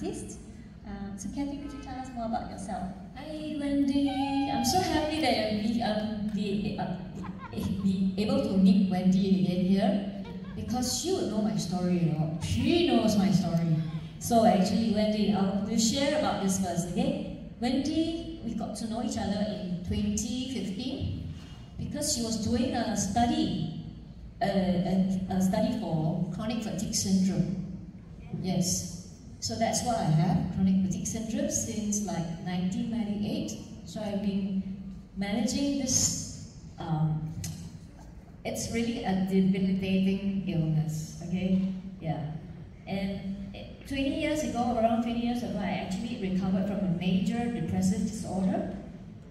artist. Um, so Kathy, could you tell us more about yourself? Hi Wendy, I'm so happy that I'm be, um, be, uh, be able to meet Wendy again here because she would know my story, know. She knows my story. So actually, Wendy, I'll share about this first, okay? Wendy, we got to know each other in 2015 because she was doing a study, uh, a, a study for chronic fatigue syndrome. Yes. So that's what I have, chronic fatigue syndrome, since like 1998. So I've been managing this um, it's really a debilitating illness, okay? Yeah. And 20 years ago, around 20 years ago, I actually recovered from a major depressive disorder.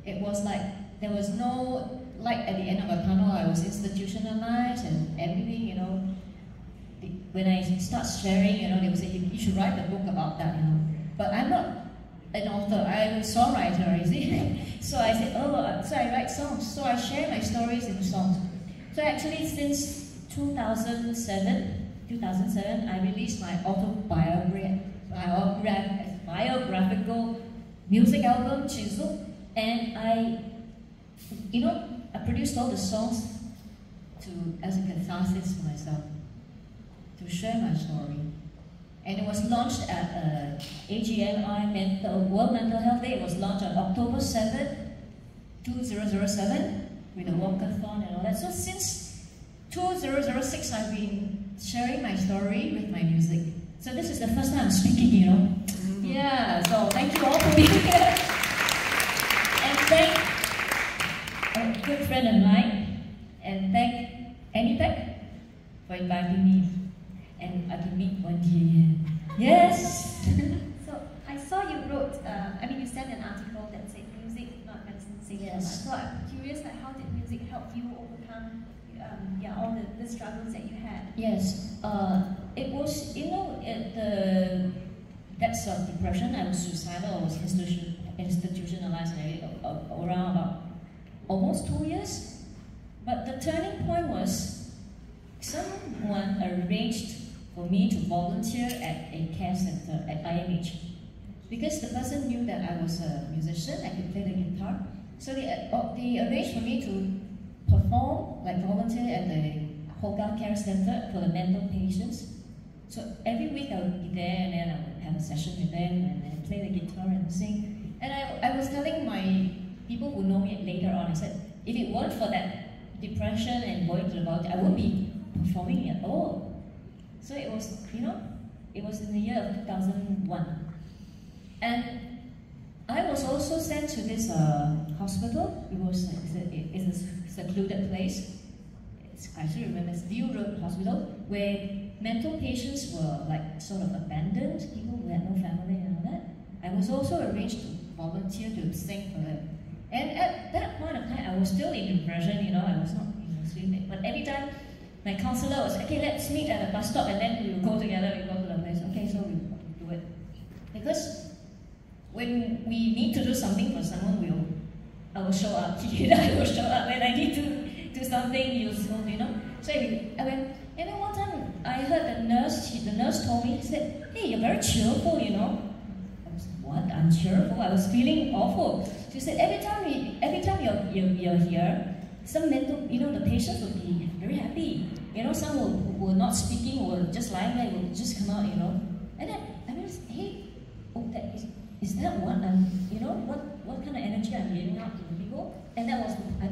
It was like there was no light at the end of a tunnel. I was institutionalized and everything, you know. When I start sharing, you know, they would say, you, should write a book about that, you know. But I'm not an author, I'm a songwriter, is it? so I said, oh, uh, so I write songs. So I share my stories in songs. So actually since 2007, 2007, I released my autobiographical biographical music album, Chisel, and I, you know, I produced all the songs to as a catharsis for myself, to share my story. And it was launched at uh, AGMI Mental, World Mental Health Day. It was launched on October 7, 2007 with the walkathon and all that. So since 2006, I've been sharing my story with my music. So this is the first time I'm speaking, you know. Mm -hmm. Yeah, so thank you all for being here. And thank a good friend of mine, and thank Anitech for inviting me. And I can one day. Yes! so I saw you wrote, uh, I mean, you sent an article that said music, not medicine, yes. So I'm curious, like, how did music help you overcome um, yeah, all the, the struggles that you had? Yes, uh, it was, you know, at the depths of depression, I was suicidal, I was institution, institutionalized around about almost two years. But the turning point was someone arranged for me to volunteer at a care center at IMH. Because the person knew that I was a musician, I could play the guitar. So they, uh, they arranged for me to perform, like volunteer at the Hougang Care Center for the mental patients. So every week I would be there and then I would have a session with them and then play the guitar and sing. And I, I was telling my people who know me later on, I said, if it weren't for that depression and going to the volunteer, I wouldn't be performing at all. So it was, you know, it was in the year of 2001. And I was also sent to this uh, hospital. It was it's a, it's a secluded place. It's, I still remember it's View Road Hospital, where mental patients were like sort of abandoned, people who had no family and all that. I was also arranged to volunteer to sing for them. And at that point of time, I was still in depression, you know, I was not you know, sleeping. But every time my counselor was, okay, let's meet at a bus stop and then we will go together, we go to the place. Okay, so we do it. Because when we need to do something for someone, we'll I will show up. I will show up when I need to do something useful, you know. So I went, and then one time I heard the nurse, she, the nurse told me, she said, hey, you're very cheerful, you know. I was like, what? I'm cheerful. I was feeling awful. She said, every time we, every time you're, you're, you're here, some mental, you know, the patients will be very happy. You know, some will, will not speaking, will just lying there, will just come out, you know. And then I mean, hey, oh, that is, is that what I'm, you know, what, what kind of energy I'm giving out to the people? And that was, I